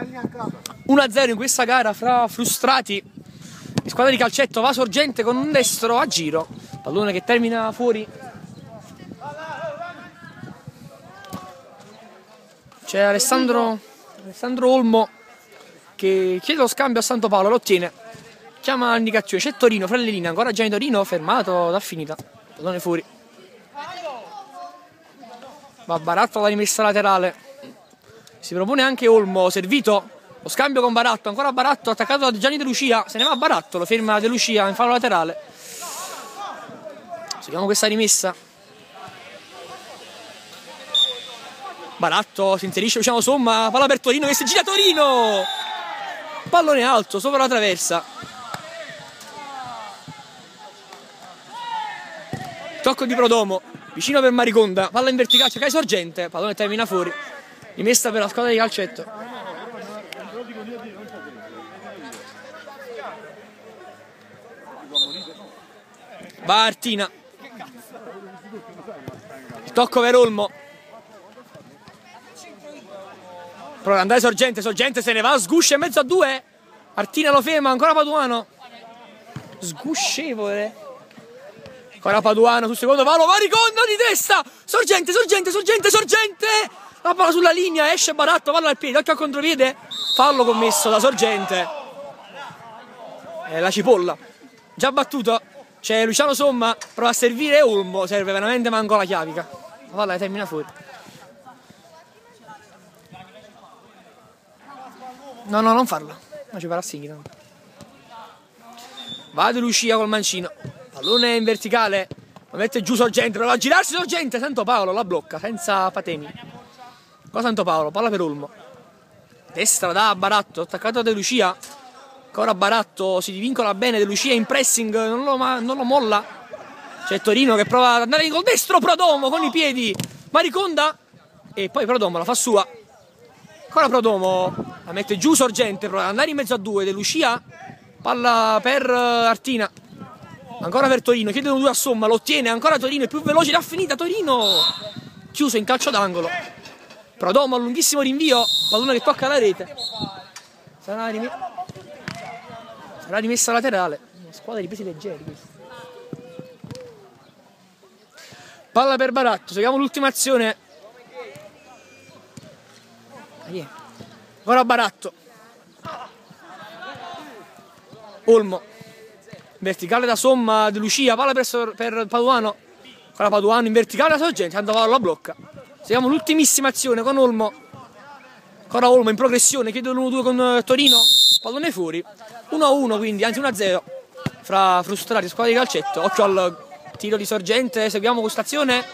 1-0 in questa gara fra frustrati. La squadra di calcetto va sorgente con un destro a giro. Pallone che termina fuori. C'è Alessandro, Alessandro Olmo che chiede lo scambio a Santo Paolo, lo ottiene. Chiama l'indicazione, c'è Torino, Frellina, ancora Gianni Torino, fermato, da finita. Pallone fuori. Va Baratto alla rimessa laterale. Si propone anche Olmo, servito. Lo scambio con Baratto, ancora Baratto attaccato da Gianni De Lucia. Se ne va Baratto, lo ferma De Lucia in fallo laterale. Seguiamo questa rimessa. Baratto si inserisce, Luciano Somma, palla per Torino che si gira Torino! Pallone alto, sopra la traversa. Tocco di Prodomo, vicino per Mariconda, palla in verticale, cerca sorgente, pallone termina fuori. Rimessa per la squadra di calcetto. Va Artina. tocco per Olmo. Prova ad andare Sorgente, Sorgente se ne va, sguscia in mezzo a due. Artina lo ferma, ancora Paduano. Sguscevole. Ancora Paduano sul secondo palo, va Riconda di testa. Sorgente, Sorgente, Sorgente, Sorgente. La palla sulla linea, esce Baratto, palla al piede, occhio al contropiede. Fallo commesso da Sorgente. Eh, la cipolla. Già battuto. C'è Luciano Somma, prova a servire Olmo, serve veramente manco la chiavica. La palla termina fuori. No, no, non farlo. Ma ci farà sigla. Va Lucia col mancino. Pallone in verticale. Lo mette giù Sorgente. Prova a girarsi Sorgente. Santo Paolo la blocca senza patemi. Qua Santo Paolo. Palla per Olmo. Destra da Baratto. Attaccato a De Lucia. Ancora Baratto si divincola bene. De Lucia in pressing. Non lo, non lo molla. C'è Torino che prova ad andare col destro. Prodomo con i piedi. Mariconda. E poi Prodomo la fa sua. Ancora Prodomo la mette giù Sorgente, prova ad andare in mezzo a due, De Lucia, palla per eh, Artina, ancora per Torino, chiedono due a somma, lo ottiene, ancora Torino, è più veloce, l'ha finita Torino, chiuso in calcio d'angolo, Prodomo, lunghissimo rinvio, pallone che tocca la rete, sarà, rim sarà rimessa laterale, una squadra di pesi leggeri questa. Palla per Baratto, seguiamo l'ultima azione. Ora Baratto. Olmo. Verticale da somma di Lucia, palla per, per Paduano. Ancora Paduano in verticale da Sorgente, tanto va la blocca. Seguiamo l'ultimissima azione con Olmo. Ancora Olmo in progressione, chiede l'1-2 con eh, Torino. Pallone fuori. 1-1 quindi, anzi 1-0 fra frustrati squadre di calcetto. Occhio al tiro di Sorgente, seguiamo questa azione.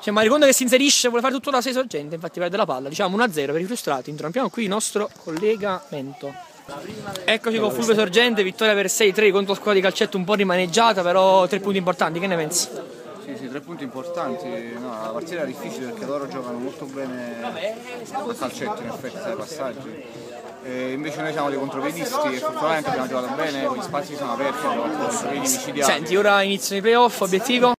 C'è Mariconda che si inserisce, vuole fare tutto da 6 sorgente, infatti perde la palla. Diciamo 1-0 per i frustrati. Interrompiamo qui il nostro collegamento. Eccoci con Fulvio Sorgente, vittoria per 6-3 contro la squadra di calcetto un po' rimaneggiata, però tre punti importanti, che ne pensi? Tre punti importanti. No, la partita era difficile perché loro giocano molto bene il calcetto in effetti dai passaggi. E invece noi siamo dei contropedisti e fortunatamente abbiamo giocato bene, gli spazi sono aperti, abbiamo fatto contropiedi micidiali. Senti, ora iniziano i playoff, obiettivo?